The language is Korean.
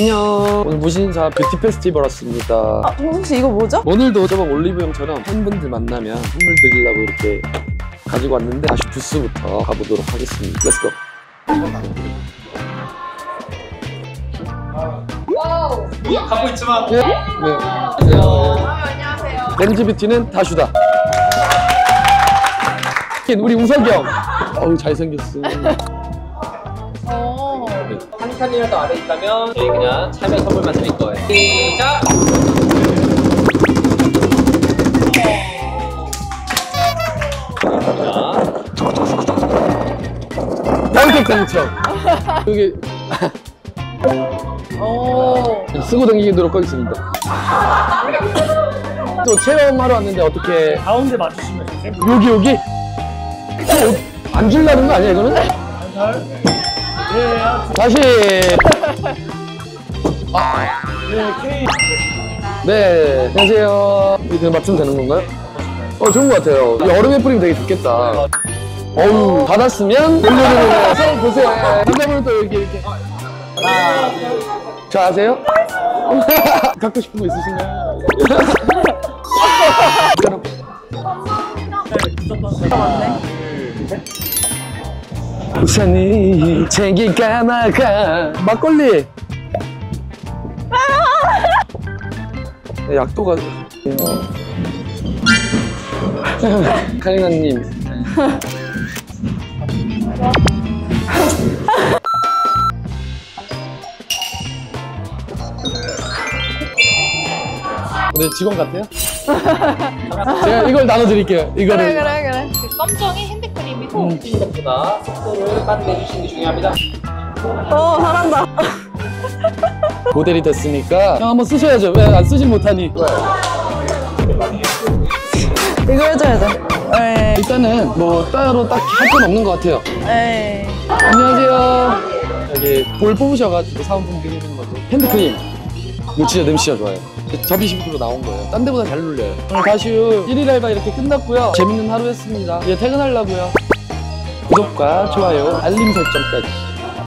안녕. 오늘 무신사 뷰티 페스티벌 왔습니다. 아, 혹시 이거 뭐죠? 오늘도 저번 올리브영처럼 팬분들 만나면 선물 드리려고 이렇게 가지고 왔는데 다시 부스부터 가보도록 하겠습니다. let's go. 가고 있지만 네. 네. 안녕하세요. men's beauty는 다슈다. 우리 우석이 형. 어우 잘생겼어. 어. 한 칸이라도 아래 있다면 저희 그냥 참여 선물만 드릴 거예요. 시작! 여기 어. 쓰고 다니도록 하겠습니다. 또 체험하러 왔는데 어떻게 가운데 맞추시면 되세요. 여기 여기? 어, 안 줄라는 거 아니야 이거는? 잘. 네, 아, 다시 네, K. 네 안녕하세요 이렇게 맞추면 되는 건가요? 어 좋은 것 같아요 여름에 뿌리면 되게 좋겠다 어우 받았으면 올려주는 보세요 한다면 또 이렇게 이렇게 저 아세요? 갖고 싶은 거 있으신가요? 우산이 챙긴 까마가 막걸리. 네, 약도가 카리나님. 네 직원 같아요? 제가 이걸 나눠드릴게요 이거를. 그래, 그래, 그래. 검정이 핸드크림이고 음. 생각보다 속도를 빠르게 해주시는 게 중요합니다. 어, 잘한다. 모델이 됐으니까 형 한번 쓰셔야죠 왜 안 쓰진 못하니 이거 해줘야 돼. 에이. 일단은 뭐 따로 딱히 할건 없는 것 같아요 에이. 안녕하세요. 여기 볼 뽑으셔가지고 사은품 드리는 거죠. 핸드크림. 이거 진짜 냄새가 좋아요. 접이식으로 나온 거예요. 딴 데보다 잘 눌려요. 오늘 다슈 1일 알바 이렇게 끝났고요. 재밌는 하루였습니다. 이제 퇴근하려고요. 구독과 좋아요, 알림 설정까지.